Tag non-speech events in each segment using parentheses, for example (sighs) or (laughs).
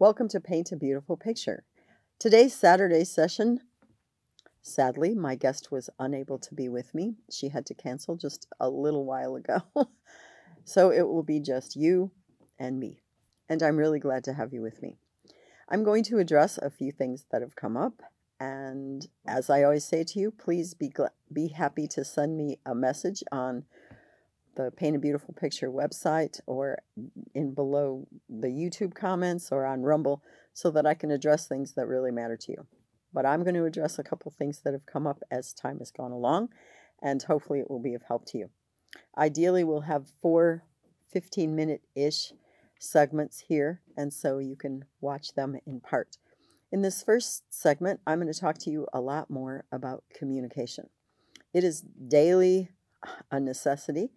Welcome to Paint a Beautiful Picture. Today's Saturday session, sadly, my guest was unable to be with me. She had to cancel just a little while ago. (laughs) so it will be just you and me. And I'm really glad to have you with me. I'm going to address a few things that have come up. And as I always say to you, please be, gl- be happy to send me a message on the Paint a Beautiful Picture website or in below the YouTube comments or on Rumble so that I can address things that really matter to you. But I'm going to address a couple things that have come up as time has gone along, and hopefully it will be of help to you. Ideally, we'll have four 15 minute ish segments here, and so you can watch them in part. In this first segment, I'm going to talk to you a lot more about communication. It is daily a necessity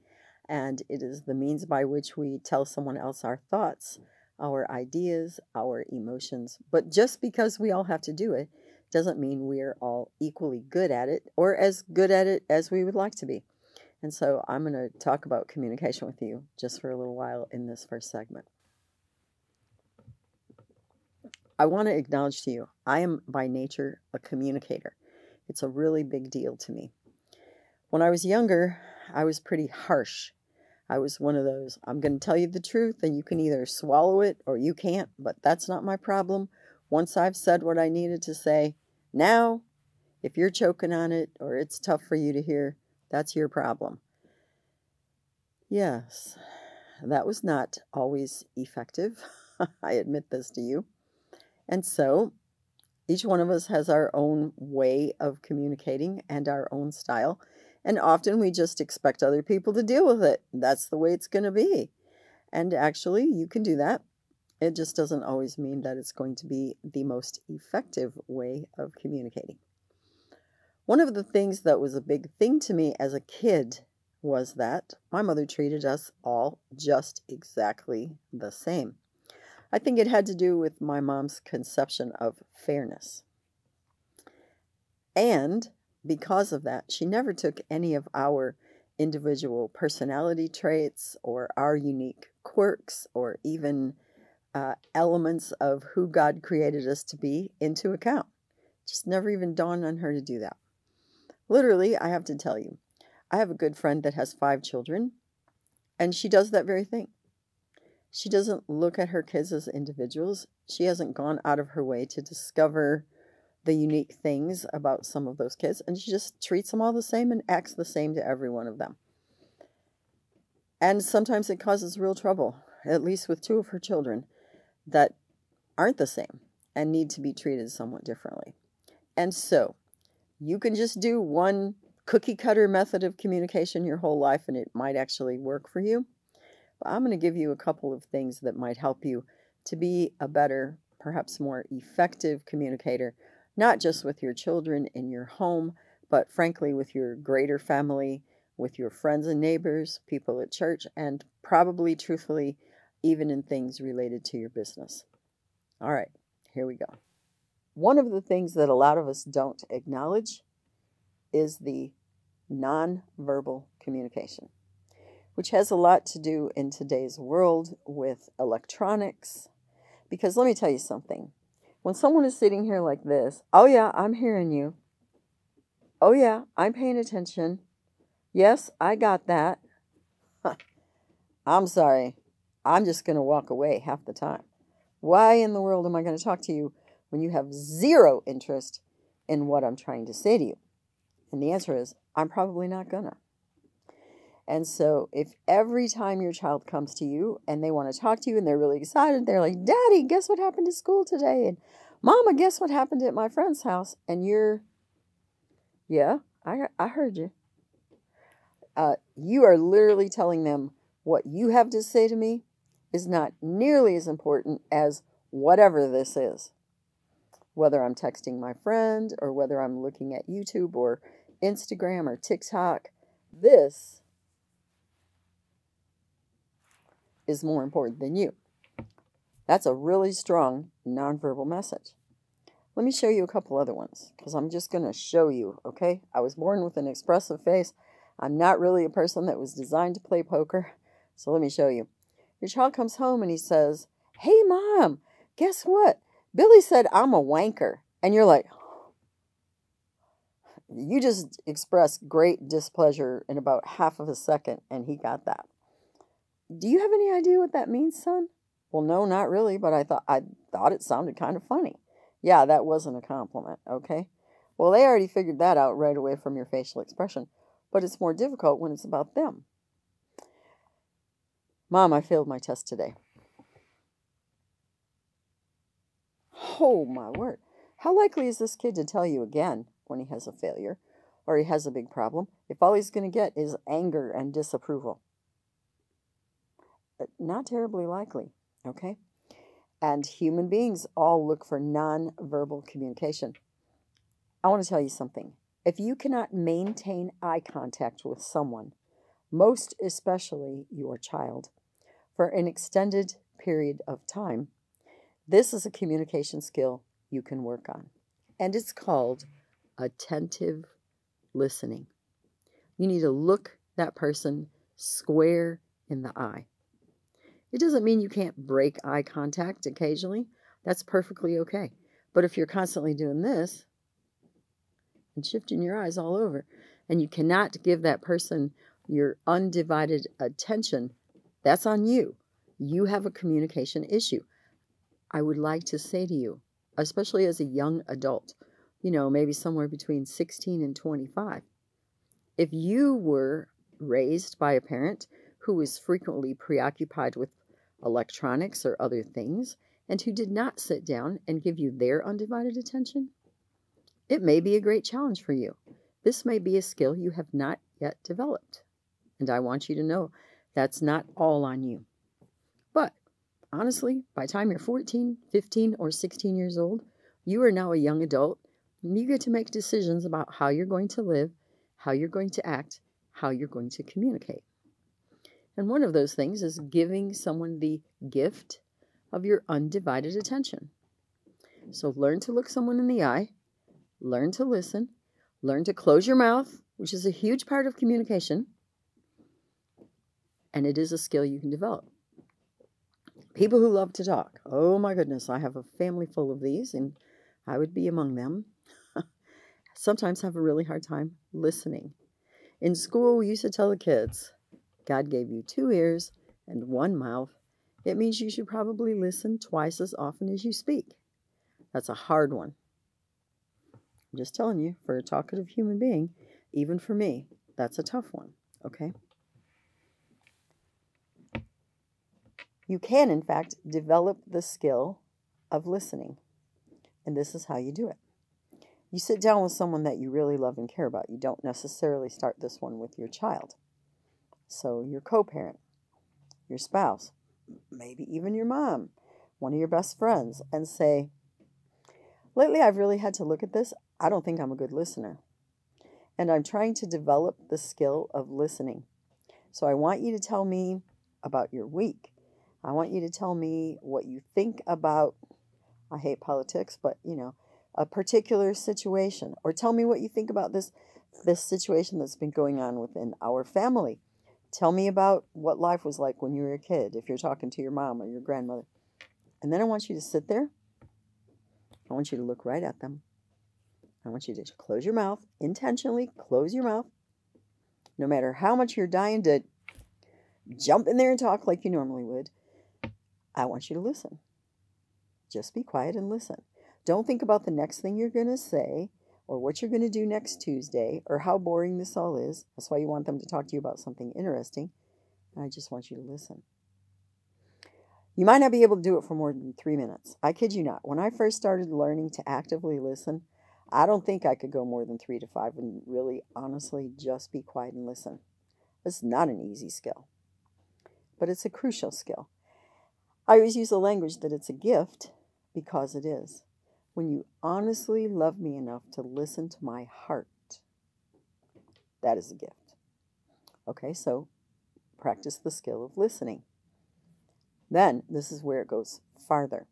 and it is the means by which we tell someone else our thoughts, our ideas, our emotions. But just because we all have to do it doesn't mean we're all equally good at it or as good at it as we would like to be. And so I'm going to talk about communication with you just for a little while in this first segment. I want to acknowledge to you, I am by nature a communicator. It's a really big deal to me. When I was younger, I was pretty harsh. I was one of those, I'm going to tell you the truth and you can either swallow it or you can't, but that's not my problem. Once I've said what I needed to say, now, if you're choking on it or it's tough for you to hear, that's your problem. Yes, that was not always effective. (laughs) I admit this to you. And so, each one of us has our own way of communicating and our own style. And often we just expect other people to deal with it. That's the way it's going to be. And actually, you can do that. It just doesn't always mean that it's going to be the most effective way of communicating. One of the things that was a big thing to me as a kid was that my mother treated us all just exactly the same. I think it had to do with my mom's conception of fairness. And because of that, she never took any of our individual personality traits or our unique quirks or even uh, elements of who God created us to be into account. Just never even dawned on her to do that. Literally, I have to tell you, I have a good friend that has five children, and she does that very thing. She doesn't look at her kids as individuals. She hasn't gone out of her way to discover the unique things about some of those kids, and she just treats them all the same and acts the same to every one of them. And sometimes it causes real trouble, at least with two of her children that aren't the same and need to be treated somewhat differently. And so you can just do one cookie cutter method of communication your whole life and it might actually work for you. But I'm going to give you a couple of things that might help you to be a better, perhaps more effective communicator not just with your children in your home, but frankly with your greater family, with your friends and neighbors, people at church, and probably, truthfully, even in things related to your business. All right, here we go. One of the things that a lot of us don't acknowledge is the nonverbal communication, which has a lot to do in today's world with electronics. Because let me tell you something when someone is sitting here like this, oh yeah, I'm hearing you. Oh yeah, I'm paying attention. Yes, I got that. (laughs) I'm sorry. I'm just going to walk away half the time. Why in the world am I going to talk to you when you have zero interest in what I'm trying to say to you? And the answer is, I'm probably not going to. And so, if every time your child comes to you and they want to talk to you and they're really excited, they're like, Daddy, guess what happened to school today? And Mama, guess what happened at my friend's house? And you're, yeah, I, I heard you. Uh, you are literally telling them what you have to say to me is not nearly as important as whatever this is. Whether I'm texting my friend or whether I'm looking at YouTube or Instagram or TikTok, this is more important than you. That's a really strong nonverbal message. Let me show you a couple other ones because I'm just going to show you, okay? I was born with an expressive face. I'm not really a person that was designed to play poker. So let me show you. Your child comes home and he says, Hey, mom, Guess what? Billy said I'm a wanker. And you're like, (gasps) you just expressed great displeasure in about half of a second, and he got that. Do you have any idea what that means, son? Well, no, not really, but I thought I thought it sounded kind of funny. Yeah, that wasn't a compliment, okay? Well, they already figured that out right away from your facial expression, but it's more difficult when it's about them. Mom, I failed my test today. Oh, my word. How likely is this kid to tell you again when he has a failure or he has a big problem if all he's going to get is anger and disapproval? Uh, not terribly likely, okay? And human beings all look for nonverbal communication. I want to tell you something. If you cannot maintain eye contact with someone, most especially your child, for an extended period of time, this is a communication skill you can work on. And it's called attentive listening. You need to look that person square in the eye. It doesn't mean you can't break eye contact occasionally. That's perfectly okay. But if you're constantly doing this and shifting your eyes all over, and you cannot give that person your undivided attention, that's on you. You have a communication issue. I would like to say to you, especially as a young adult, you know, maybe somewhere between 16 and 25, if you were raised by a parent who was frequently preoccupied with electronics or other things, and who did not sit down and give you their undivided attention, it may be a great challenge for you. This may be a skill you have not yet developed. And I want you to know that's not all on you. But honestly, by the time you're 14, 15, or 16 years old, you are now a young adult and you get to make decisions about how you're going to live, how you're going to act, how you're going to communicate. And one of those things is giving someone the gift of your undivided attention. So learn to look someone in the eye, learn to listen, learn to close your mouth, which is a huge part of communication, and it is a skill you can develop. People who love to talk. Oh my goodness, I have a family full of these, and I would be among them. (laughs) Sometimes have a really hard time listening. In school, we used to tell the kids, God gave you two ears and one mouth. It means you should probably listen twice as often as you speak. That's a hard one. I'm just telling you, for a talkative human being, even for me, that's a tough one, okay? You can, in fact, develop the skill of listening. And this is how you do it. You sit down with someone that you really love and care about. You don't necessarily start this one with your child. So, your co parent, your spouse, maybe even your mom, one of your best friends, and say, Lately, I've really had to look at this. I don't think I'm a good listener. And I'm trying to develop the skill of listening. So, I want you to tell me about your week. I want you to tell me what you think about, I hate politics, but you know, a particular situation. Or tell me what you think about this this situation that's been going on within our family. Tell me about what life was like when you were a kid, if you're talking to your mom or your grandmother. And then I want you to sit there. I want you to look right at them. I want you to close your mouth, intentionally close your mouth. No matter how much you're dying to jump in there and talk like you normally would, I want you to listen. Just be quiet and listen. Don't think about the next thing you're going to say or what you're going to do next Tuesday or how boring this all is. That's why you want them to talk to you about something interesting. And I just want you to listen. You might not be able to do it for more than three minutes. I kid you not. When I first started learning to actively listen, I don't think I could go more than three to five and really, honestly, just be quiet and listen. It's not an easy skill, but it's a crucial skill. I always use the language that it's a gift because it is. When you honestly love me enough to listen to my heart, that is a gift. Okay, so practice the skill of listening. Then, this is where it goes farther.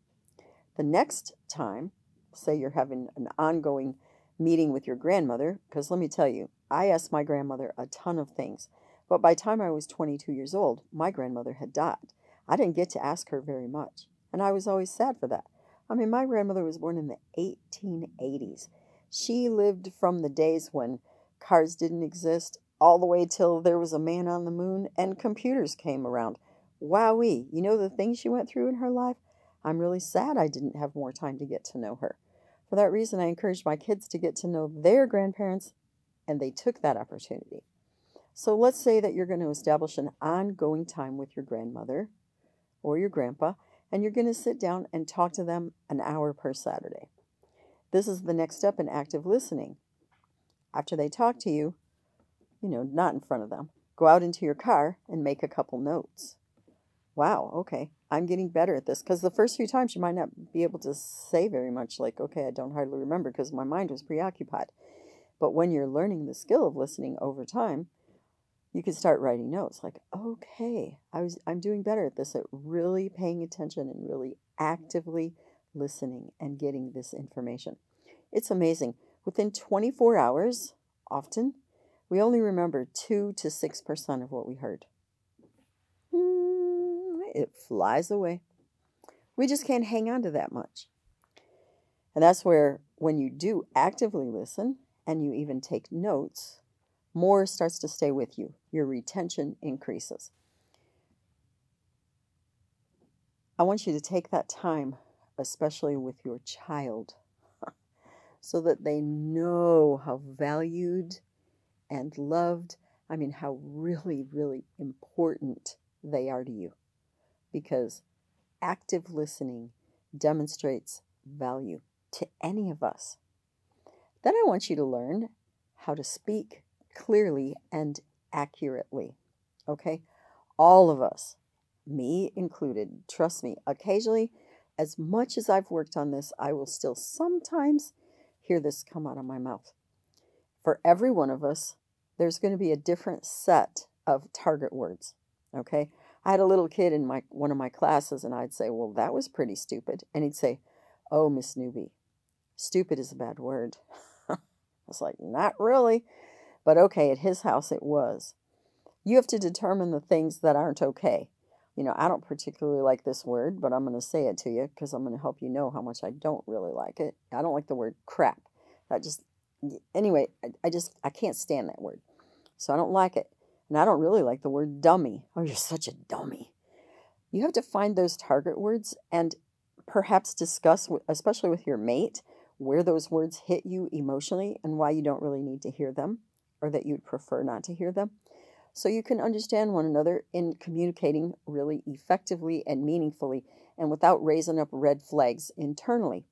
The next time, say you're having an ongoing meeting with your grandmother, because let me tell you, I asked my grandmother a ton of things, but by the time I was 22 years old, my grandmother had died. I didn't get to ask her very much. And I was always sad for that. I mean, my grandmother was born in the 1880s. She lived from the days when cars didn't exist all the way till there was a man on the moon and computers came around. Wowee, you know the things she went through in her life? I'm really sad I didn't have more time to get to know her. For that reason, I encouraged my kids to get to know their grandparents, and they took that opportunity. So let's say that you're going to establish an ongoing time with your grandmother or your grandpa, and you're going to sit down and talk to them an hour per Saturday. This is the next step in active listening. After they talk to you, you know, not in front of them, go out into your car and make a couple notes. Wow, okay, I'm getting better at this because the first few times you might not be able to say very much, like, okay, I don't hardly remember because my mind was preoccupied. But when you're learning the skill of listening over time, you can start writing notes like, okay, I was I'm doing better at this at really paying attention and really actively listening and getting this information. It's amazing. Within 24 hours, often, we only remember 2 to 6% of what we heard. Hmm, it flies away. We just can't hang on to that much. And that's where, when you do actively listen and you even take notes, more starts to stay with you. Your retention increases. I want you to take that time, especially with your child, (laughs) so that they know how valued and loved, I mean, how really, really important they are to you. Because active listening demonstrates value to any of us. Then I want you to learn how to speak clearly and accurately. Okay? All of us, me included, trust me, occasionally, as much as I've worked on this, I will still sometimes hear this come out of my mouth. For every one of us, there's going to be a different set of target words. Okay? I had a little kid in my one of my classes, and I'd say, Well, that was pretty stupid. And he'd say, Oh, Miss Newby, stupid is a bad word. (laughs) I was like, Not really. But okay, at his house it was. You have to determine the things that aren't okay. You know, I don't particularly like this word, but I'm going to say it to you because I'm going to help you know how much I don't really like it. I don't like the word crap. That just, anyway, I, I just, I can't stand that word. So I don't like it. And I don't really like the word dummy. Oh, you're such a dummy. You have to find those target words and perhaps discuss, especially with your mate, where those words hit you emotionally and why you don't really need to hear them or that you'd prefer not to hear them. So you can understand one another in communicating really effectively and meaningfully and without raising up red flags internally.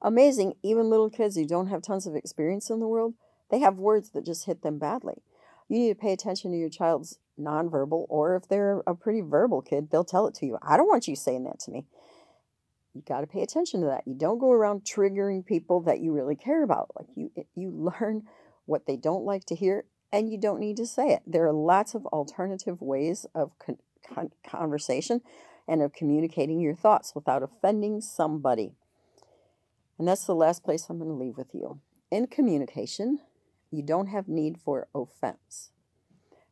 Amazing, even little kids who don't have tons of experience in the world, they have words that just hit them badly. You need to pay attention to your child's nonverbal, or if they're a pretty verbal kid, they'll tell it to you. I don't want you saying that to me. You got to pay attention to that. You don't go around triggering people that you really care about. Like you you (laughs) learn what they don't like to hear, and you don't need to say it. There are lots of alternative ways of con- con- conversation and of communicating your thoughts without offending somebody. And that's the last place I'm going to leave with you. In communication, you don't have need for offense.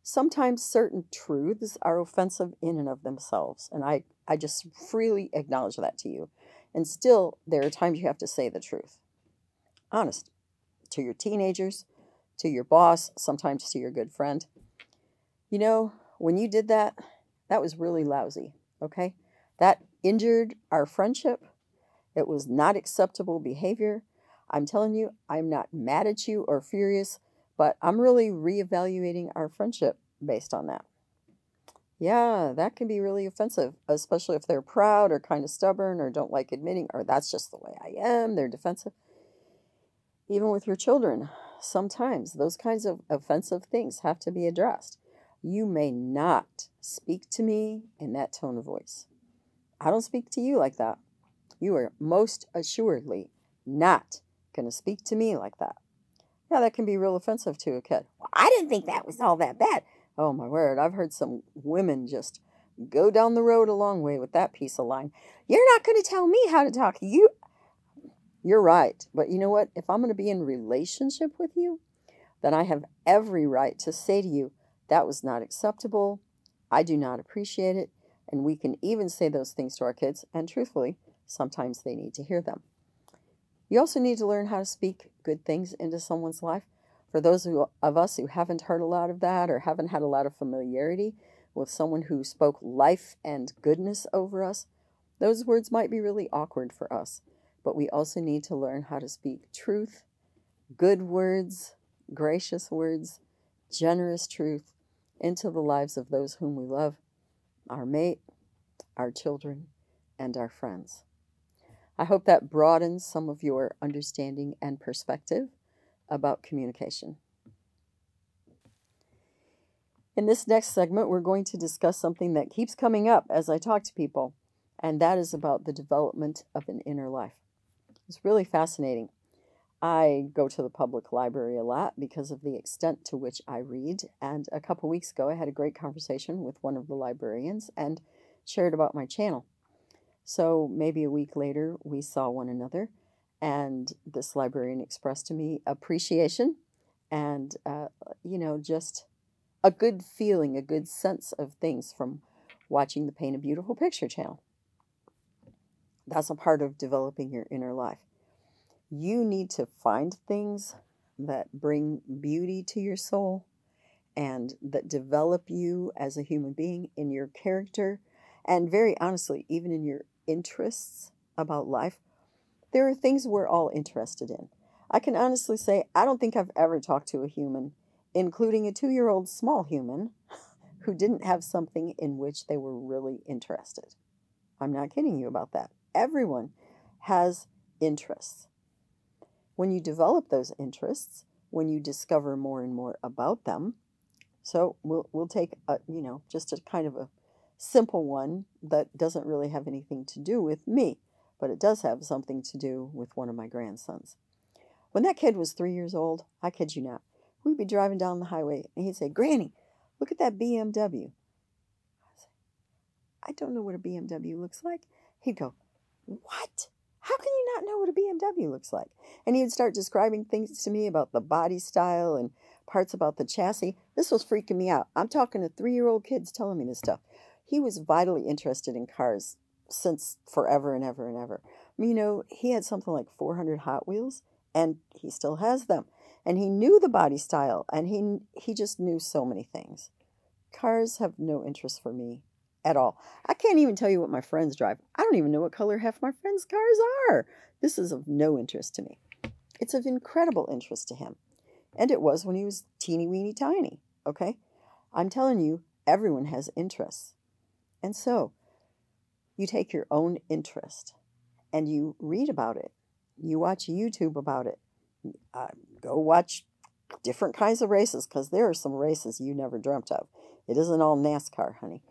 Sometimes certain truths are offensive in and of themselves, and I, I just freely acknowledge that to you. And still, there are times you have to say the truth. Honest. To your teenagers, to your boss, sometimes to your good friend. You know, when you did that, that was really lousy, okay? That injured our friendship. It was not acceptable behavior. I'm telling you, I'm not mad at you or furious, but I'm really reevaluating our friendship based on that. Yeah, that can be really offensive, especially if they're proud or kind of stubborn or don't like admitting, or that's just the way I am, they're defensive. Even with your children, sometimes those kinds of offensive things have to be addressed. You may not speak to me in that tone of voice. I don't speak to you like that. You are most assuredly not going to speak to me like that. Yeah, that can be real offensive to a kid. Well, I didn't think that was all that bad. Oh, my word. I've heard some women just go down the road a long way with that piece of line. You're not going to tell me how to talk. You you're right. But you know what? If I'm going to be in relationship with you, then I have every right to say to you, that was not acceptable. I do not appreciate it. And we can even say those things to our kids, and truthfully, sometimes they need to hear them. You also need to learn how to speak good things into someone's life. For those of us who haven't heard a lot of that or haven't had a lot of familiarity with someone who spoke life and goodness over us, those words might be really awkward for us. But we also need to learn how to speak truth, good words, gracious words, generous truth into the lives of those whom we love our mate, our children, and our friends. I hope that broadens some of your understanding and perspective about communication. In this next segment, we're going to discuss something that keeps coming up as I talk to people, and that is about the development of an inner life. It's really fascinating. I go to the public library a lot because of the extent to which I read. And a couple weeks ago, I had a great conversation with one of the librarians and shared about my channel. So maybe a week later, we saw one another, and this librarian expressed to me appreciation and, uh, you know, just a good feeling, a good sense of things from watching the Paint a Beautiful Picture channel. That's a part of developing your inner life. You need to find things that bring beauty to your soul and that develop you as a human being in your character and very honestly, even in your interests about life, there are things we're all interested in. I can honestly say, I don't think I've ever talked to a human, including a two year old small human, who didn't have something in which they were really interested. I'm not kidding you about that. Everyone has interests. When you develop those interests, when you discover more and more about them, so we'll, we'll take a, you know, just a kind of a simple one that doesn't really have anything to do with me, but it does have something to do with one of my grandsons. When that kid was three years old, I kid you not, we'd be driving down the highway and he'd say, Granny, look at that BMW. I don't know what a BMW looks like. He'd go, What? How can you not know what a BMW looks like? And he would start describing things to me about the body style and parts about the chassis. This was freaking me out. I'm talking to three year old kids telling me this stuff he was vitally interested in cars since forever and ever and ever. You know, he had something like 400 Hot Wheels, and he still has them. And he knew the body style, and he he just knew so many things. Cars have no interest for me at all. I can't even tell you what my friends drive. I don't even know what color half my friends' cars are. This is of no interest to me. It's of incredible interest to him. And it was when he was teeny weeny tiny. Okay? I'm telling you, everyone has interests. And so you take your own interest and you read about it. You watch YouTube about it. Uh, go watch different kinds of races because there are some races you never dreamt of. It isn't all NASCAR, honey.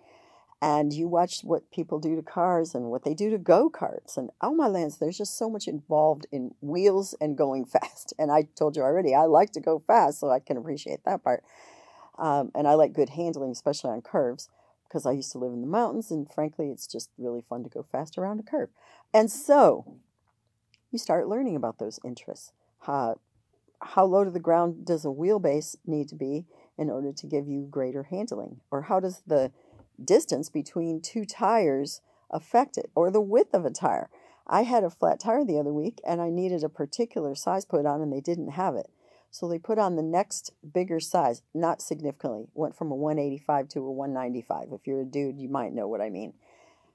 And you watch what people do to cars and what they do to go karts. And oh my lands, there's just so much involved in wheels and going (laughs) fast. And I told you already, I like to go fast, so I can appreciate that part. Um, and I like good handling, especially on curves because I used to live in the mountains, and frankly, it's just really fun to go fast around a curve. And so you start learning about those interests. How, how low to the ground does a wheelbase need to be in order to give you greater handling? Or how does the distance between two tires affect it? Or the width of a tire? I had a flat tire the other week and I needed a particular size put on, and they didn't have it. So they put on the next bigger size, not significantly. Went from a 185 to a 195. If you're a dude, you might know what I mean.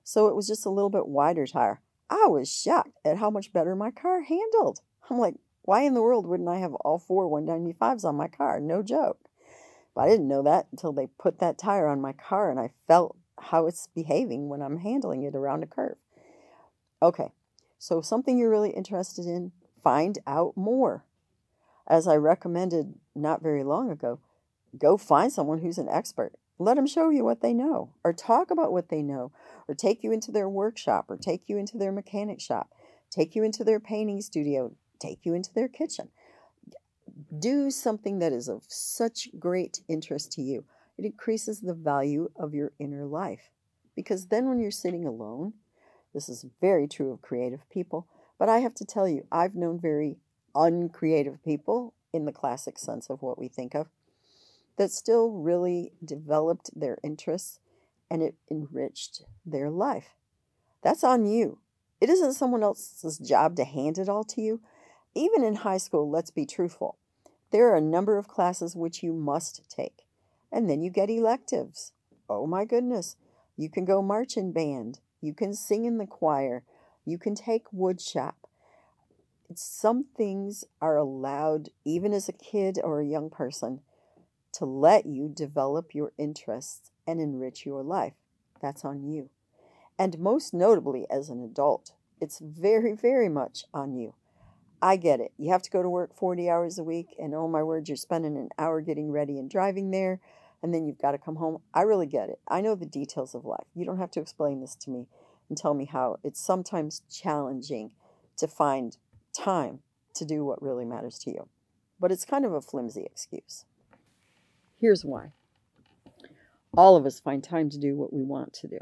So it was just a little bit wider tire. I was shocked at how much better my car handled. I'm like, why in the world wouldn't I have all four 195s on my car? No joke. I didn't know that until they put that tire on my car and I felt how it's behaving when I'm handling it around a curve. Okay, so something you're really interested in, find out more as I recommended not very long ago, go find someone who's an expert. Let them show you what they know, or talk about what they know, or take you into their workshop, or take you into their mechanic shop, take you into their painting studio, take you into their kitchen. Do something that is of such great interest to you. It increases the value of your inner life. Because then when you're sitting alone, this is very true of creative people, but I have to tell you, I've known very uncreative people in the classic sense of what we think of that still really developed their interests and it enriched their life. That's on you. It isn't someone else's job to hand it all to you. Even in high school, let's be truthful. There are a number of classes which you must take, and then you get electives. Oh my goodness. You can go marching band. You can sing in the choir. You can take wood shop. Some things are allowed, even as a kid or a young person, to let you develop your interests and enrich your life. That's on you. And most notably, as an adult, it's very, very much on you. I get it. You have to go to work 40 hours a week, and oh my word, you're spending an hour getting ready and driving there, and then you've got to come home. I really get it. I know the details of life. You don't have to explain this to me and tell me how it's sometimes challenging to find time to do what really matters to you. But it's kind of a flimsy excuse. Here's why all of us find time to do what we want to do.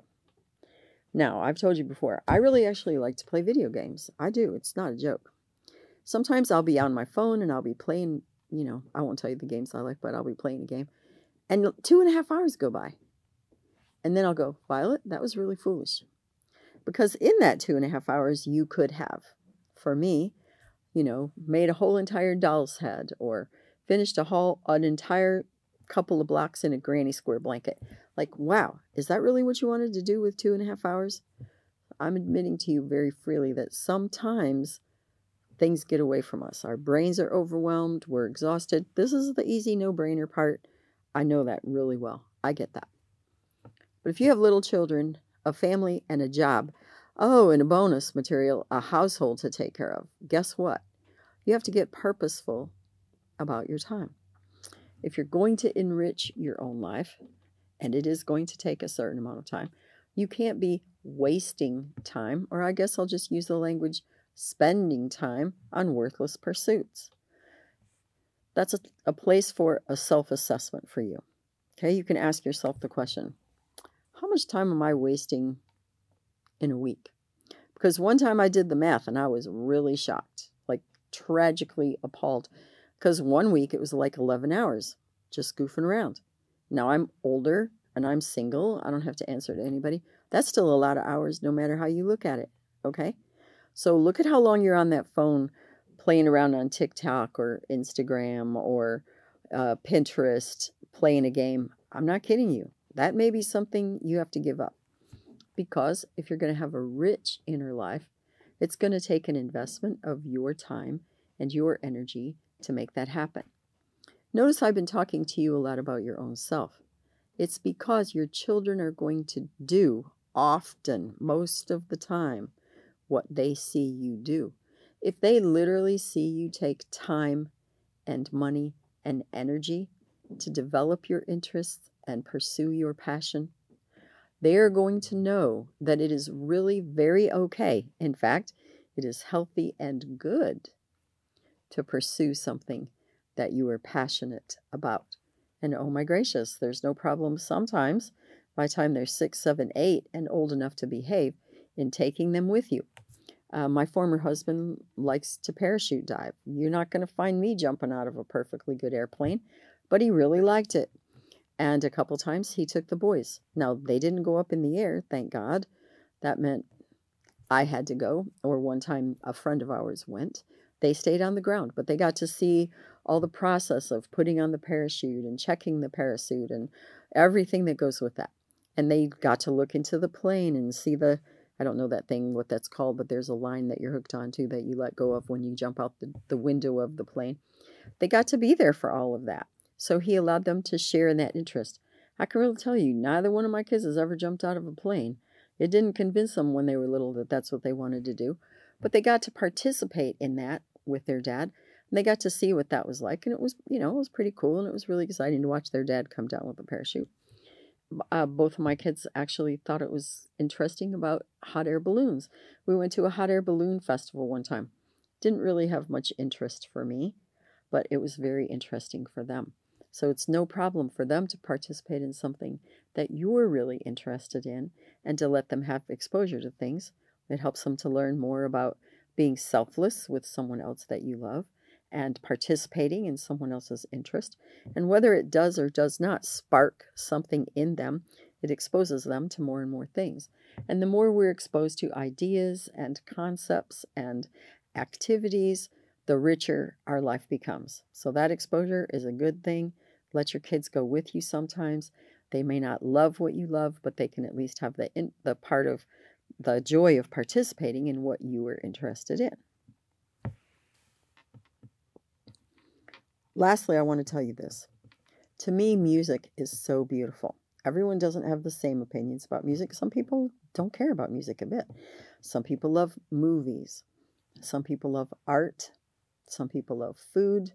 Now, I've told you before, I really actually like to play video games. I do, it's not a joke. Sometimes I'll be on my phone and I'll be playing, you know, I won't tell you the games I like, but I'll be playing a game. And two and a half hours go by. And then I'll go, Violet, that was really foolish. Because in that two and a half hours, you could have, for me, you know, made a whole entire doll's head or finished a whole an entire couple of blocks in a granny square blanket. Like, wow, is that really what you wanted to do with two and a half hours? I'm admitting to you very freely that sometimes things get away from us. Our brains are overwhelmed, we're exhausted. This is the easy no brainer part. I know that really well. I get that. But if you have little children, a family, and a job, oh, and a bonus material, a household to take care of, guess what? You have to get purposeful about your time. If you're going to enrich your own life, and it is going to take a certain amount of time, you can't be wasting time, or I guess I'll just use the language spending time on worthless pursuits. That's a, a place for a self assessment for you. Okay, you can ask yourself the question How much time am I wasting in a week? Because one time I did the math and I was really shocked, like tragically appalled because one week it was like 11 hours just goofing around. Now I'm older and I'm single. I don't have to answer to anybody. That's still a lot of hours, no matter how you look at it. Okay? So look at how long you're on that phone playing around on TikTok or Instagram or uh, Pinterest, playing a game. I'm not kidding you. That may be something you have to give up. Because if you're going to have a rich inner life, it's going to take an investment of your time and your energy to make that happen. Notice I've been talking to you a lot about your own self. It's because your children are going to do often, most of the time, what they see you do. If they literally see you take time and money and energy to develop your interests and pursue your passion, they are going to know that it is really very okay. In fact, it is healthy and good to pursue something that you are passionate about. And oh my gracious, there's no problem sometimes by the time they're six, seven, eight, and old enough to behave in taking them with you. Uh, my former husband likes to parachute dive. You're not going to find me jumping out of a perfectly good airplane, but he really liked it. And a couple times he took the boys. Now, they didn't go up in the air, thank God. That meant I had to go, or one time a friend of ours went. They stayed on the ground, but they got to see all the process of putting on the parachute and checking the parachute and everything that goes with that. And they got to look into the plane and see the, I don't know that thing, what that's called, but there's a line that you're hooked onto that you let go of when you jump out the, the window of the plane. They got to be there for all of that. So he allowed them to share in that interest. I can really tell you, neither one of my kids has ever jumped out of a plane. It didn't convince them when they were little that that's what they wanted to do, but they got to participate in that with their dad. And they got to see what that was like, and it was, you know, it was pretty cool, and it was really exciting to watch their dad come down with a parachute. Uh, both of my kids actually thought it was interesting about hot air balloons. We went to a hot air balloon festival one time. Didn't really have much interest for me, but it was very interesting for them. So it's no problem for them to participate in something that you're really interested in and to let them have exposure to things. It helps them to learn more about being selfless with someone else that you love and participating in someone else's interest. And whether it does or does not spark something in them It exposes them to more and more things. And the more we're exposed to ideas and concepts and activities, the richer our life becomes. So that exposure is a good thing. Let your kids go with you sometimes. They may not love what you love, but they can at least have the in, the part of the joy of participating in what you were interested in. Lastly, I want to tell you this. To me, music is so beautiful. Everyone doesn't have the same opinions about music. Some people don't care about music a bit. Some people love movies. Some people love art. Some people love food.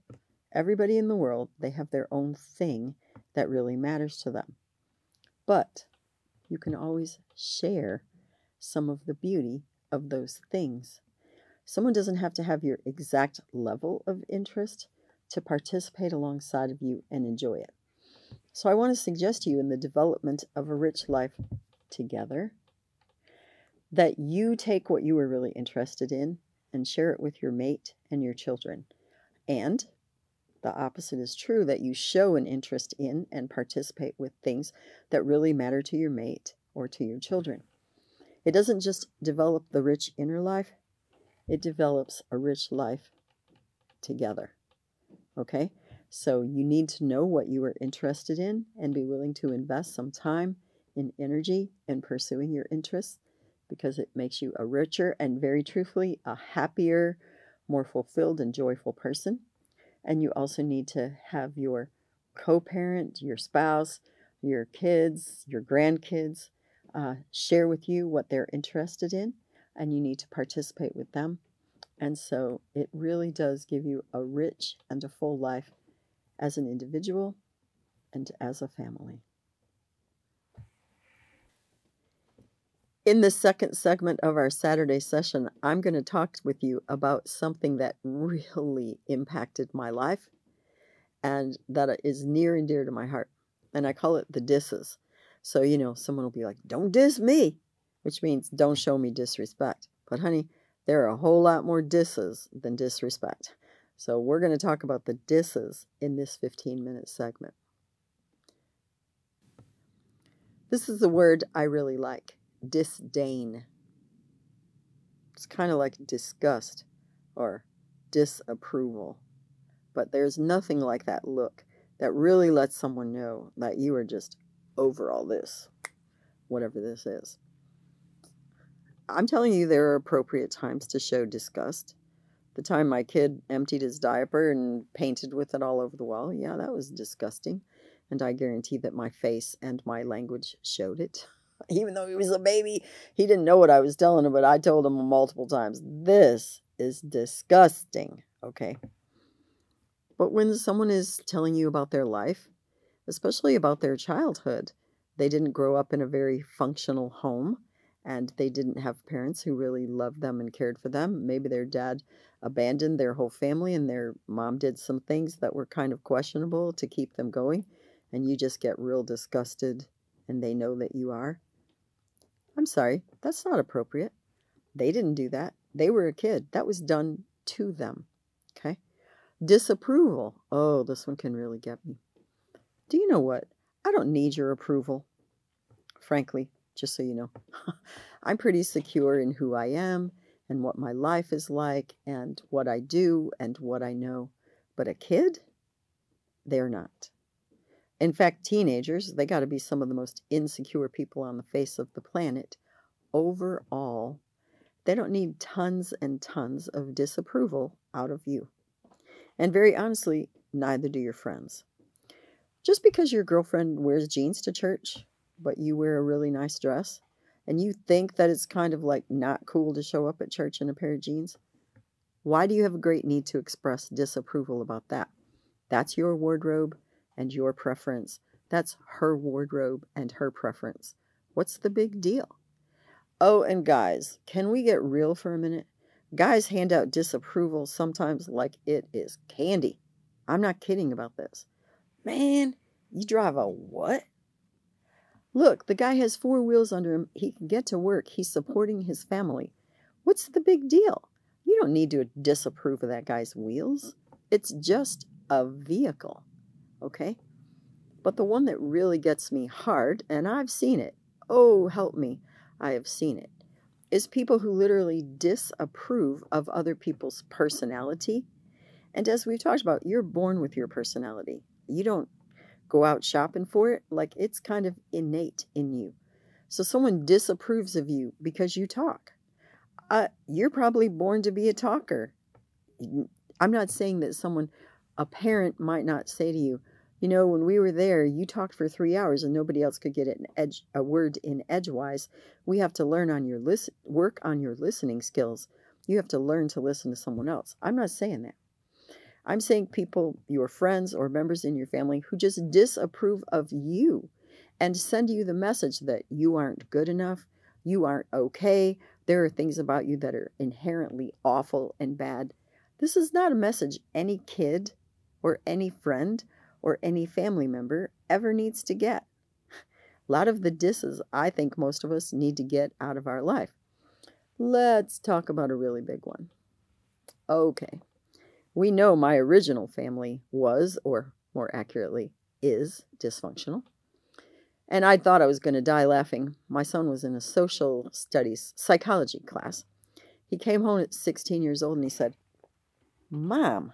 Everybody in the world, they have their own thing that really matters to them. But you can always share some of the beauty of those things. Someone doesn't have to have your exact level of interest to participate alongside of you and enjoy it. So I want to suggest to you in the development of a rich life together that you take what you are really interested in and share it with your mate and your children. And the opposite is true that you show an interest in and participate with things that really matter to your mate or to your children. It doesn't just develop the rich inner life, it develops a rich life together. Okay? So you need to know what you are interested in and be willing to invest some time and energy in pursuing your interests because it makes you a richer and very truthfully a happier, more fulfilled and joyful person. And you also need to have your co parent, your spouse, your kids, your grandkids uh, share with you what they're interested in, and you need to participate with them. And so it really does give you a rich and a full life as an individual and as a family. In the second segment of our Saturday session, I'm going to talk with you about something that really (laughs) impacted my life and that is near and dear to my heart. And I call it the disses. So, you know, someone will be like, don't diss me, which means don't show me disrespect. But, honey, there are a whole lot more disses than disrespect. So, we're going to talk about the disses in this 15 minute segment. This is a word I really like disdain. It's kind of like disgust or disapproval. But there's nothing like that look that really lets someone know that you are just over all this, whatever this is. I'm telling you, there are appropriate times to show disgust. The time my kid emptied his diaper and painted with it all over the wall, yeah, that was disgusting. And I guarantee that my face and my language showed it. (laughs) Even though he was a baby, he didn't know what I was telling him, but I told him multiple times, this is disgusting. Okay. But when someone is telling you about their life, especially about their childhood. They didn't grow up in a very functional home and they didn't have parents who really loved them and cared for them. Maybe their dad abandoned their whole family and their mom did some things that were kind of questionable to keep them going, and you just get real disgusted and they know that you are. I'm sorry, that's not appropriate. They didn't do that. They were a kid. That was done to them. Okay? Disapproval. Oh, this one can really get me. Do you know what? I don't need your approval. Frankly, just so you know, (laughs) I'm pretty secure in who I am and what my life is like and what I do and what I know. But a kid, they're not. In fact, teenagers, they got to be some of the most insecure people on the face of the planet. Overall, they don't need tons and tons of disapproval out of you. And very honestly, neither do your friends. Just because your girlfriend wears jeans to church, but you wear a really nice dress, and you think that it's kind of like not cool to show up at church in a pair of jeans, why do you have a great need to express disapproval about that? That's your wardrobe and your preference. That's her wardrobe and her preference. What's the big deal? Oh, and guys, can we get real for a minute? Guys hand out disapproval sometimes like it is candy. I'm not kidding about this. Man, you drive a what? Look, the guy has four wheels under him. He can get to work. He's supporting his family. What's the big deal? You don't need to disapprove of that guy's wheels. It's just a vehicle, okay? But the one that really gets me hard, and I've seen it, oh, help me, I have seen it, is people who literally disapprove of other people's personality. And as we've talked about, you're born with your personality. You don't go out shopping for it. Like it's kind of innate in you. So someone disapproves of you because you talk. Uh, you're probably born to be a talker. I'm not saying that someone, a parent, might not say to you, you know, when we were there, you talked for three hours and nobody else could get an edge, a word in edgewise. We have to learn on your listen, work on your listening skills. You have to learn to listen to someone else. I'm not saying that. I'm saying people, your friends or members in your family who just disapprove of you and send you the message that you aren't good enough, you aren't okay, there are things about you that are inherently awful and bad. This is not a message any kid or any friend or any family member ever needs to get. A lot of the disses I think most of us need to get out of our life. Let's talk about a really big one. Okay. We know my original family was, or more accurately, is dysfunctional. And I thought I was going to die laughing. My son was in a social studies psychology class. He came home at 16 years old and he said, Mom,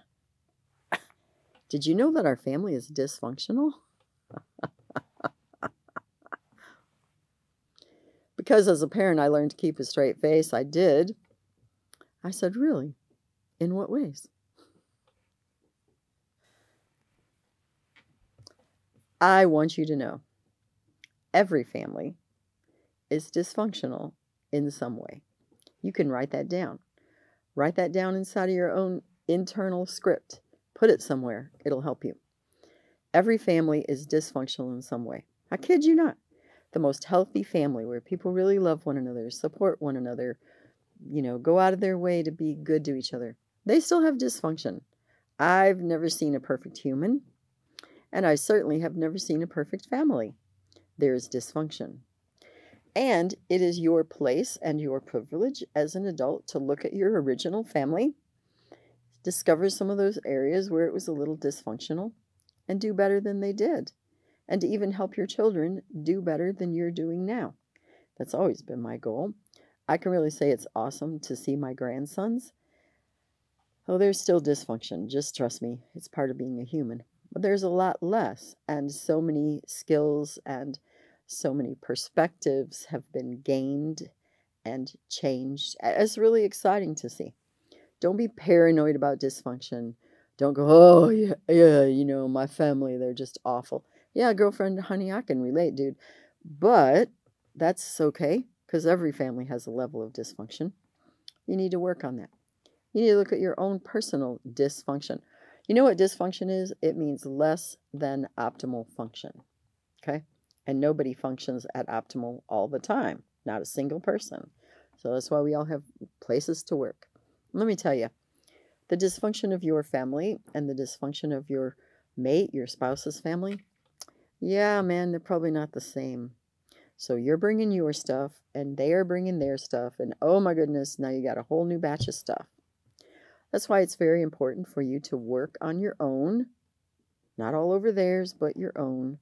(laughs) did you know that our family is dysfunctional? (laughs) because as a parent, I learned to keep a straight face. I did. I said, Really? In what ways? I want you to know every family is dysfunctional in some way. You can write that down. Write that down inside of your own internal script. Put it somewhere, it'll help you. Every family is dysfunctional in some way. I kid you not. The most healthy family where people really love one another, support one another, you know, go out of their way to be good to each other, they still have dysfunction. I've never seen a perfect human. And I certainly have never seen a perfect family. There is dysfunction. And it is your place and your privilege as an adult to look at your original family, discover some of those areas where it was a little dysfunctional, and do better than they did. And to even help your children do better than you're doing now. That's always been my goal. I can really say it's awesome to see my grandsons. Oh, there's still dysfunction. Just trust me, it's part of being a human but there's a lot less, and so many skills and so many perspectives have been gained and changed. It's really exciting to see. Don't be paranoid about dysfunction. Don't go, oh, yeah, yeah, you know, my family, they're just awful. Yeah, girlfriend, honey, I can relate, dude. But that's okay because every family has a level of dysfunction. You need to work on that. You need to look at your own personal dysfunction. You know what dysfunction is? It means less than optimal function. Okay? And nobody functions at optimal all the time, not a single person. So that's why we all have places to work. Let me tell you the dysfunction of your family and the dysfunction of your mate, your spouse's family, yeah, man, they're probably not the same. So you're bringing your stuff and they are bringing their stuff. And oh my goodness, now you got a whole new batch of stuff. That's why it's very important for you to work on your own, not all over theirs, but your own,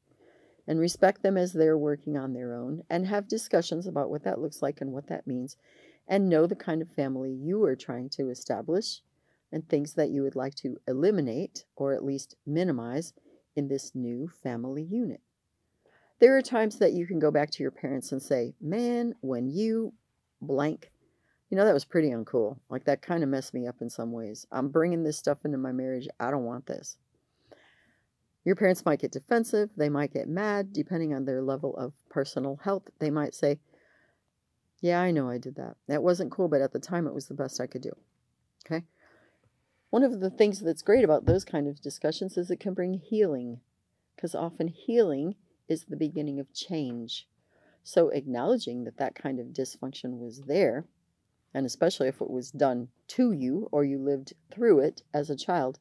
and respect them as they're working on their own, and have discussions about what that looks like and what that means, and know the kind of family you are trying to establish and things that you would like to eliminate or at least minimize in this new family unit. There are times that you can go back to your parents and say, Man, when you blank you know, that was pretty uncool. Like, that kind of messed me up in some ways. I'm bringing this stuff into my marriage. I don't want this. Your parents might get defensive. They might get mad, depending on their level of personal health. They might say, Yeah, I know I did that. That wasn't cool, but at the time it was the best I could do. Okay? One of the things that's great about those kind of discussions is it can bring healing, because often healing is the beginning of change. So, acknowledging that that kind of dysfunction was there and especially if it was done to you or you lived through it as a child.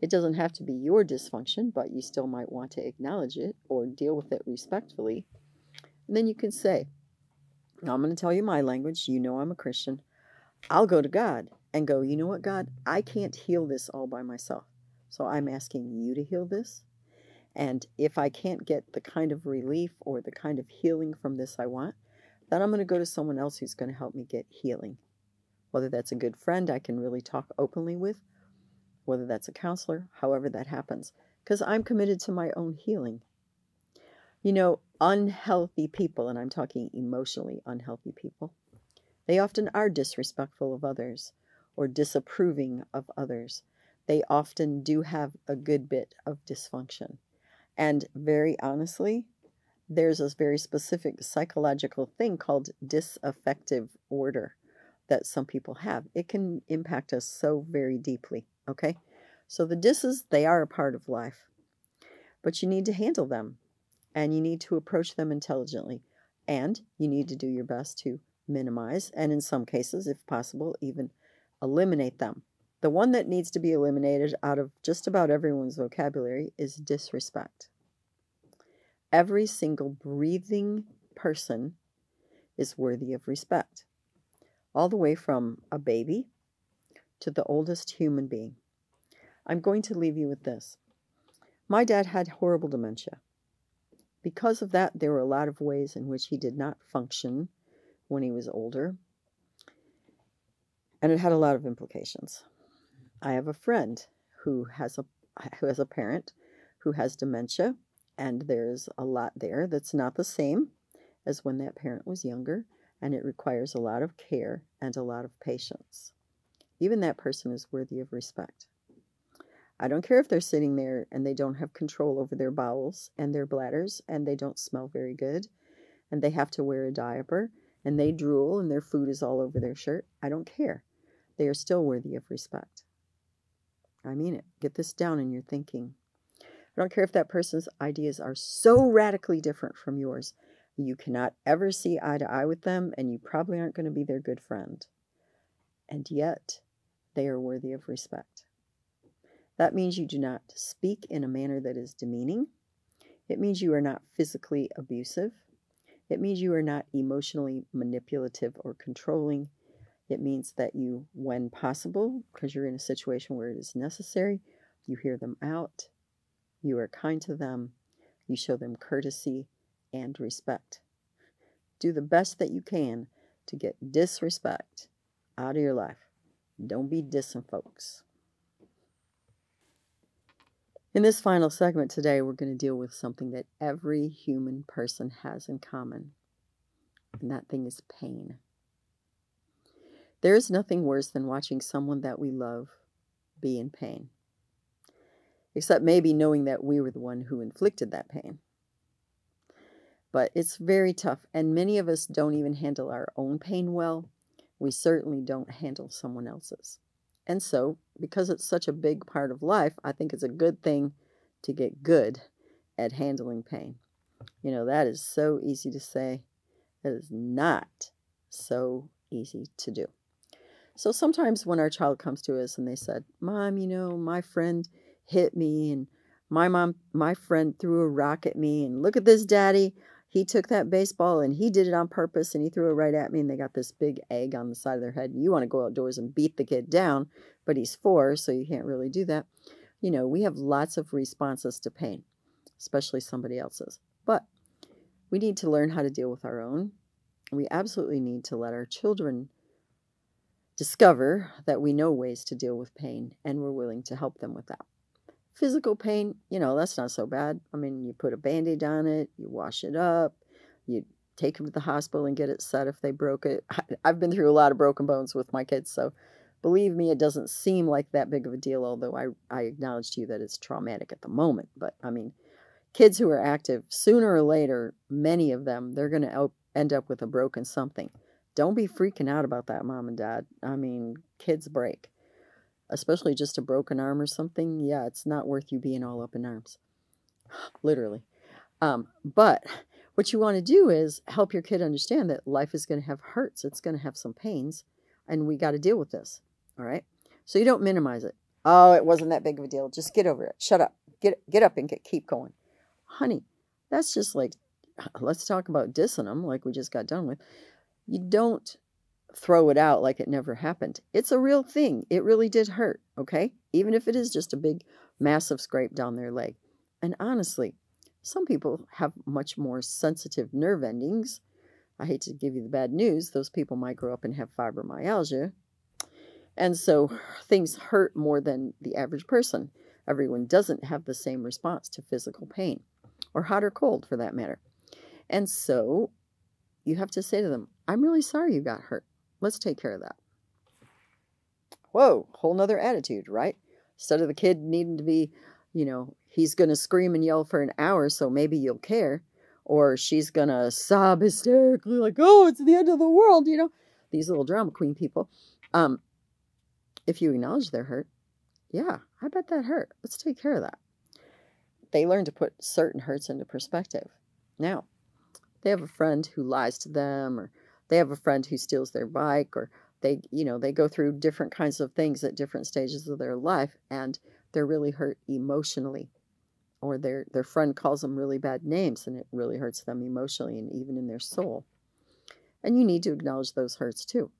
It doesn't have to be your dysfunction, but you still might want to acknowledge it or deal with it respectfully. And then you can say, I'm going to tell you my language. You know I'm a Christian. I'll go to God and go, you know what, God, I can't heal this all by myself. So I'm asking you to heal this. And if I can't get the kind of relief or the kind of healing from this I want, then I'm going to go to someone else who's going to help me get healing. Whether that's a good friend I can really talk openly with, whether that's a counselor, however that happens, because I'm committed to my own healing. You know, unhealthy people, and I'm talking emotionally unhealthy people, they often are disrespectful of others or disapproving of others. They often do have a good bit of dysfunction. And very honestly, there's a very specific psychological thing called disaffective order that some people have. It can impact us so very deeply, okay? So the disses, they are a part of life. But you need to handle them and you need to approach them intelligently. And you need to do your best to minimize and, in some cases, if possible, even eliminate them. The one that needs to be eliminated out of just about everyone's vocabulary is disrespect. Every single breathing person is worthy of respect, all the way from a baby to the oldest human being. I'm going to leave you with this. My dad had horrible dementia. Because of that, there were a lot of ways in which he did not function when he was older, and it had a lot of implications. I have a friend who has a who has a parent who has dementia and there's a lot there that's not the same as when that parent was younger, and it requires a lot of care and a lot of patience. Even that person is worthy of respect. I don't care if they're sitting there and they don't have control over their bowels and their bladders and they don't smell very good and they have to wear a diaper and they drool and their food is all over their shirt. I don't care. They are still worthy of respect. I mean it. Get this down in your thinking. I don't care if that person's ideas are so radically different from yours. You cannot ever see eye to eye with them, and you probably aren't going to be their good friend. And yet, they are worthy of respect. That means you do not speak in a manner that is demeaning. It means you are not physically abusive. It means you are not emotionally manipulative or controlling. It means that you, when possible, because you're in a situation where it is necessary, you hear them out you are kind to them. You show them courtesy and respect. Do the best that you can to get disrespect out of your life. Don't be dissing folks. In this final segment today, we're going to deal with something that every human person has in common, and that thing is pain. There is nothing worse than watching someone that we love be in pain except maybe knowing that we were the one who inflicted that pain. But it's very tough, and many of us don't even handle our own pain well. We certainly don't handle someone else's. And so, because it's such a big part of life, I think it's a good thing to get good at handling pain. You know, that is so easy to say. That is not so easy to do. So sometimes when our child comes to us and they said, Mom, you know, my friend, hit me and my mom my friend threw a rock at me and look at this daddy he took that baseball and he did it on purpose and he threw it right at me and they got this big egg on the side of their head. You want to go outdoors and beat the kid down but he's four so you can't really do that. You know we have lots of responses to pain especially somebody else's but we need to learn how to deal with our own. We absolutely need to let our children discover that we know ways to deal with pain and we're willing to help them with that Physical pain, you know, that's not so bad. I mean, you put a band aid on it, you wash it up, you take them to the hospital and get it set if they broke it. (laughs) I've been through a lot of broken bones with my kids, so believe me, it doesn't seem like that big of a deal, although I, I acknowledge to you that it's traumatic at the moment. But I mean, kids who are active, sooner or later, many of them, they're going to end up with a broken something. Don't be freaking out about that, mom and dad. I mean, kids break especially just a broken arm or something, yeah, it's not worth you being all up in arms. (sighs) Literally. Um, but what you want to do is help your kid understand that life is going to have hurts, it's going to have some pains, and we got to deal with this. All right? So you don't minimize it. Oh, it wasn't that big of a deal. Just get over it. Shut up. Get get up and get keep going. Honey, that's just like (sighs) let's talk about dissing them like we just got done with. You don't throw it out like it never happened. It's a real thing. It really did hurt, okay? Even if it is just a big, massive scrape down their leg. And honestly, some people have much more sensitive nerve endings. I hate to give you the bad news, those people might grow up and have fibromyalgia. And so things hurt more than the average person. Everyone doesn't have the same response to physical pain, or hot or cold for that matter. And so you have to say to them, I'm really sorry you got hurt. Let's take care of that. Whoa, whole nother attitude, right? Instead of the kid needing to be, you know, he's going to scream and yell for an hour, so maybe you'll care. Or she's going to sob hysterically, like, oh, it's the end of the world, you know? These little drama queen people. Um, if you acknowledge their hurt, yeah, I bet that hurt. Let's take care of that. They learn to put certain hurts into perspective. Now, they have a friend who lies to them, or they have a friend who steals their bike, or they, you know, they go through different kinds of things at different stages of their life, and they're really hurt emotionally. Or their, their friend calls them really bad names, and it really hurts them emotionally and even in their soul. And you need to acknowledge those hurts too.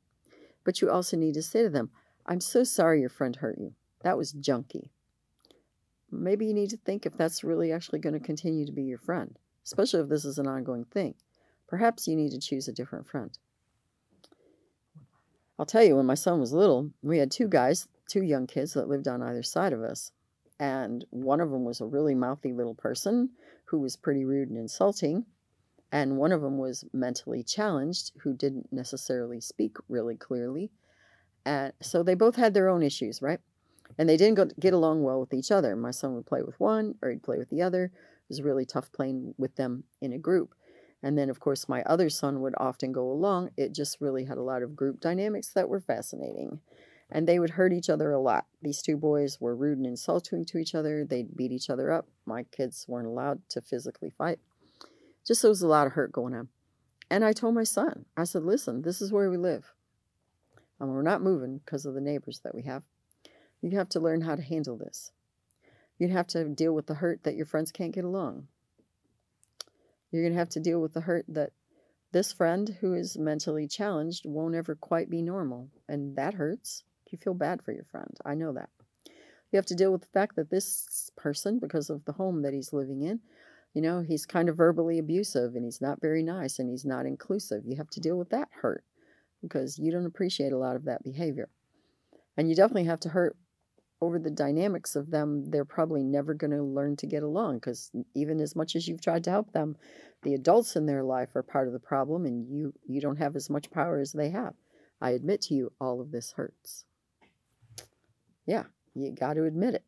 But you also need to say to them, I'm so sorry your friend hurt you. That was junky. Maybe you need to think if that's really actually going to continue to be your friend, especially if this is an ongoing thing. Perhaps you need to choose a different friend. I'll tell you, when my son was little, we had two guys, two young kids that lived on either side of us. And one of them was a really mouthy little person who was pretty rude and insulting. And one of them was mentally challenged who didn't necessarily speak really clearly. And so they both had their own issues, right? And they didn't get along well with each other. My son would play with one or he'd play with the other. It was really tough playing with them in a group. And then, of course, my other son would often go along. It just really had a lot of group dynamics that were fascinating. And they would hurt each other a lot. These two boys were rude and insulting to each other. They'd beat each other up. My kids weren't allowed to physically fight. Just there was a lot of hurt going on. And I told my son, I said, listen, this is where we live. And we're not moving because of the neighbors that we have. You have to learn how to handle this. You'd have to deal with the hurt that your friends can't get along. You're going to have to deal with the hurt that this friend who is mentally challenged won't ever quite be normal. And that hurts. You feel bad for your friend. I know that. You have to deal with the fact that this person, because of the home that he's living in, you know, he's kind of verbally abusive and he's not very nice and he's not inclusive. You have to deal with that hurt because you don't appreciate a lot of that behavior. And you definitely have to hurt over the dynamics of them, they're probably never going to learn to get along because even as much as you've tried to help them, the adults in their life are part of the problem and you, you don't have as much power as they have. I admit to you, all of this hurts. Yeah, you got to admit it.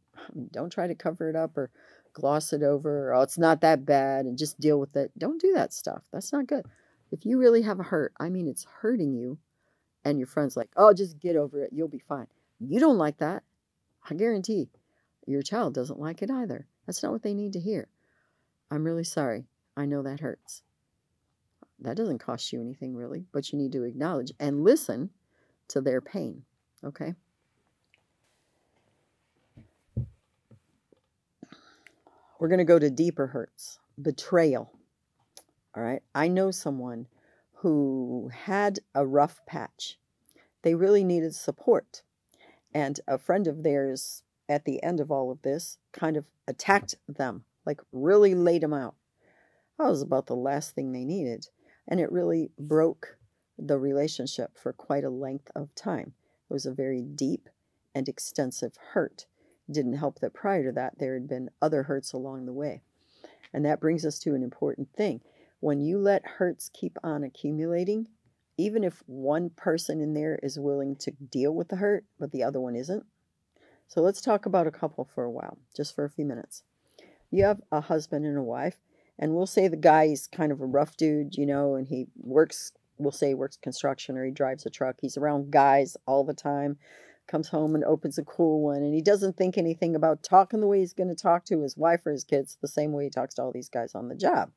Don't try to cover it up or gloss it over or, oh, it's not that bad and just deal with it. Don't do that stuff. That's not good. If you really have a hurt, I mean, it's hurting you, and your friend's like, oh, just get over it. You'll be fine. You don't like that. I guarantee your child doesn't like it either. That's not what they need to hear. I'm really sorry. I know that hurts. That doesn't cost you anything really, but you need to acknowledge and listen to their pain. Okay? We're going to go to deeper hurts betrayal. All right? I know someone who had a rough patch. They really needed support. And a friend of theirs, at the end of all of this, kind of attacked them, like really laid them out. That was about the last thing they needed. And it really broke the relationship for quite a length of time. It was a very deep and extensive hurt. Didn't help that prior to that, there had been other hurts along the way. And that brings us to an important thing. When you let hurts keep on accumulating, even if one person in there is willing to deal with the hurt, but the other one isn't. So let's talk about a couple for a while, just for a few minutes. You have a husband and a wife, and we'll say the guy is kind of a rough dude, you know, and he works, we'll say he works construction or he drives a truck. He's around guys all the time, comes home and opens a cool one, and he doesn't think anything about talking the way he's going to talk to his wife or his kids the same way he talks to all these guys on the job.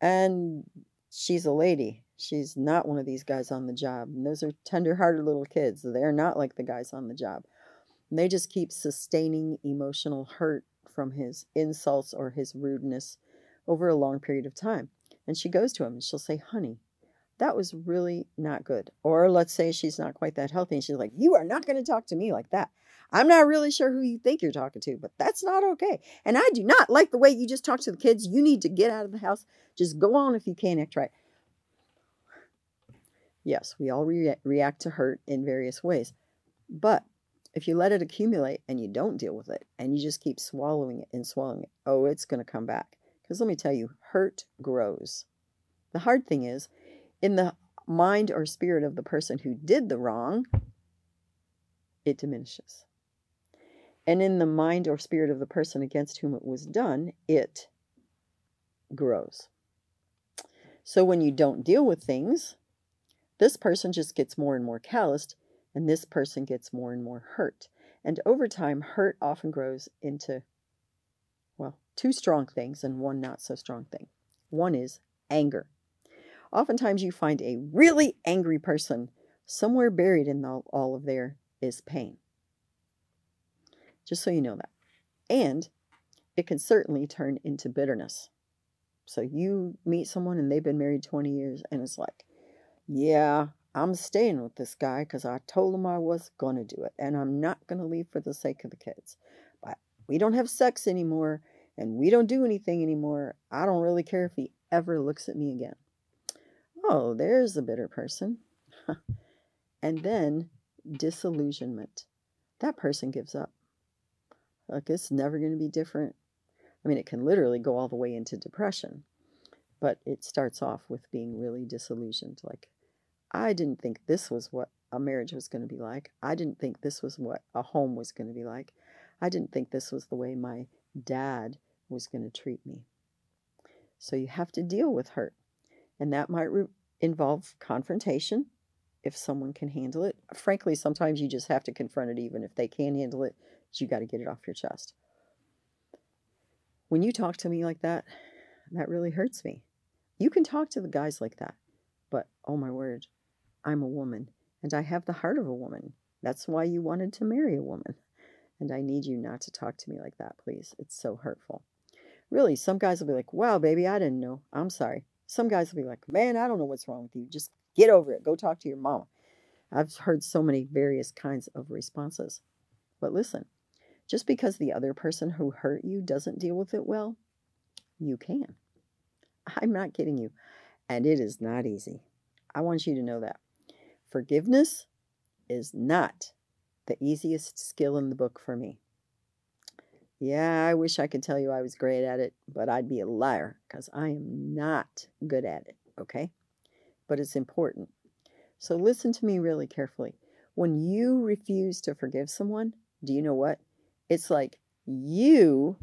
And she's a lady She's not one of these guys on the job. And those are tender-hearted little kids. They're not like the guys on the job. And they just keep sustaining emotional hurt from his insults or his rudeness over a long period of time. And she goes to him and she'll say, Honey, That was really not good. Or let's say she's not quite that healthy and she's like, You are not going to talk to me like that. I'm not really sure who you think you're talking to, but that's not okay. And I do not like the way you just talk to the kids. You need to get out of the house. Just go on if you can't act right. Yes, we all re- react to hurt in various ways. But if you let it accumulate and you don't deal with it and you just keep swallowing it and swallowing it, oh, it's going to come back. Because let me tell you, hurt grows. The hard thing is, in the mind or spirit of the person who did the wrong, it diminishes. And in the mind or spirit of the person against whom it was done, it grows. So when you don't deal with things, this person just gets more and more calloused, and this person gets more and more hurt. And over time, hurt often grows into, well, two strong things and one not so strong thing. One is anger. Oftentimes, you find a really angry person. Somewhere buried in all, of there is pain. Just so you know that. And it can certainly turn into bitterness. So you meet someone and they've been married 20 years, and it's like, yeah, I'm staying with this guy because I told him I was going to do it, and I'm not going to leave for the sake of the kids. But we don't have sex anymore, and we don't do anything anymore. I don't really care if he ever looks at me again. Oh, there's a bitter person. (laughs) and then disillusionment. That person gives up. Like, it's never going to be different. I mean, it can literally go all the way into depression, but it starts off with being really disillusioned. Like, I didn't think this was what a marriage was going to be like. I didn't think this was what a home was going to be like. I didn't think this was the way my dad was going to treat me. So you have to deal with hurt. And that might re- involve confrontation if someone can handle it. Frankly, sometimes you just have to confront it, even if they can't handle it. You got to get it off your chest. When you talk to me like that, that really hurts me. You can talk to the guys like that, but oh my word, I'm a woman and I have the heart of a woman. That's why you wanted to marry a woman. And I need you not to talk to me like that, please. It's so hurtful. Really, some guys will be like, wow, baby, I didn't know. I'm sorry. Some guys will be like, man, I don't know what's wrong with you. Just get over it. Go talk to your mama. I've heard so many various kinds of responses. But listen, just because the other person who hurt you doesn't deal with it well, you can. I'm not kidding you. And it is not easy. I want you to know that. Forgiveness is not the easiest skill in the book for me. Yeah, I wish I could tell you I was great at it, but I'd be a liar because I am not good at it, okay? But it's important. So listen to me really carefully. When you refuse to forgive someone, do you know what? It's like you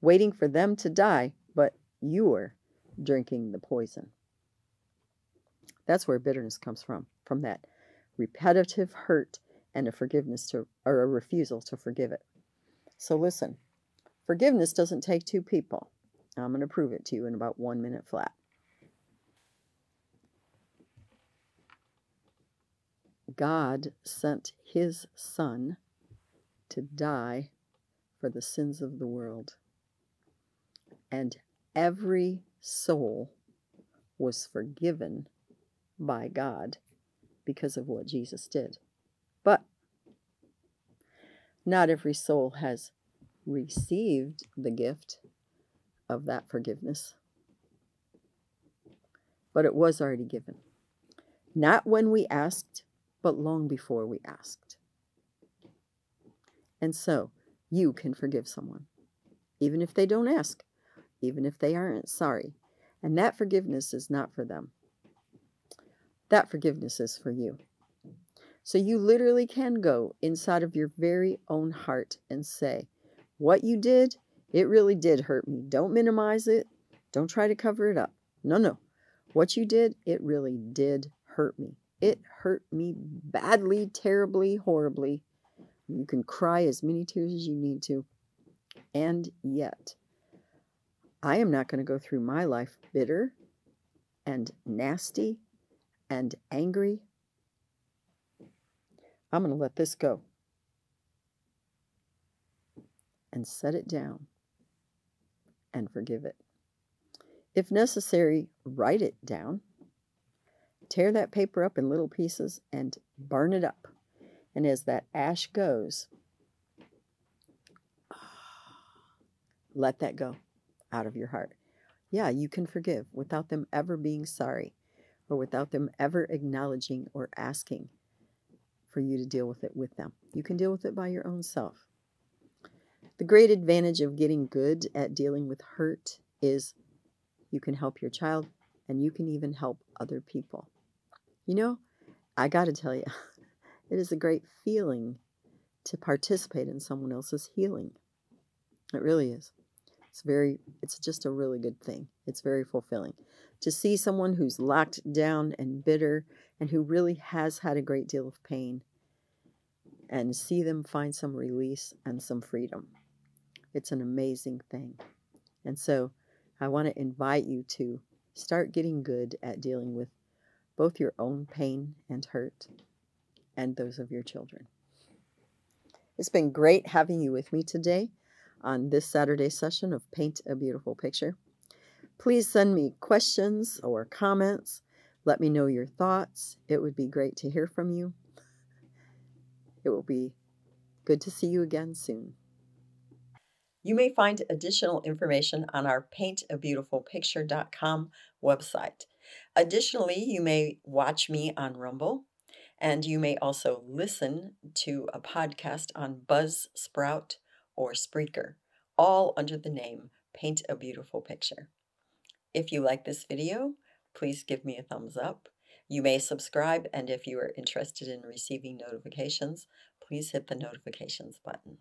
waiting for them to die, but you're drinking the poison. That's where bitterness comes from, from that repetitive hurt and a forgiveness to or a refusal to forgive it. So listen, forgiveness doesn't take two people. I'm going to prove it to you in about 1 minute flat. God sent his son to die for the sins of the world. And every soul was forgiven by God because of what Jesus did. But not every soul has received the gift of that forgiveness. But it was already given. Not when we asked, but long before we asked. And so, you can forgive someone, even if they don't ask, even if they aren't sorry. And that forgiveness is not for them. That forgiveness is for you. So you literally can go inside of your very own heart and say, What you did, it really did hurt me. Don't minimize it. Don't try to cover it up. No, no. What you did, it really did hurt me. It hurt me badly, terribly, horribly. You can cry as many tears as you need to. And yet, I am not going to go through my life bitter and nasty and angry. I'm going to let this go and set it down and forgive it. If necessary, write it down tear that paper up in little pieces and burn it up. And as that ash goes, (sighs) let that go out of your heart. Yeah, you can forgive without them ever being sorry or without them ever acknowledging or asking for you to deal with it with them. You can deal with it by your own self. The great advantage of getting good at dealing with hurt is you can help your child and you can even help other people. You know, I got to tell you, (laughs) it is a great feeling to participate in someone else's healing. It really is. It's very, it's just a really good thing. It's very fulfilling to see someone who's locked down and bitter and who really has had a great deal of pain and see them find some release and some freedom. It's an amazing thing. And so I want to invite you to start getting good at dealing with both your own pain and hurt and those of your children. It's been great having you with me today on this Saturday session of Paint a Beautiful Picture. Please send me questions or comments. Let me know your thoughts. It would be great to hear from you. It will be good to see you again soon. You may find additional information on our paintabeautifulpicture.com website. Additionally, you may watch me on Rumble, and you may also listen to a podcast on Buzzsprout or Spreaker, all under the name Paint a Beautiful Picture. If you like this video, please give me a thumbs up. You may subscribe, and if you are interested in receiving notifications, please hit the notifications button.